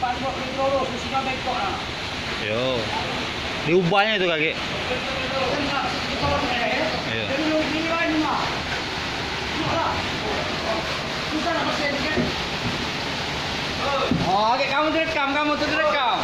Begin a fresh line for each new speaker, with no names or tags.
Pak pasport Petoro khususnya Bangkok lah.
Yo. Diubahnya itu kaki. Iya.
Oh, kamu direkam, kamu tu direkam.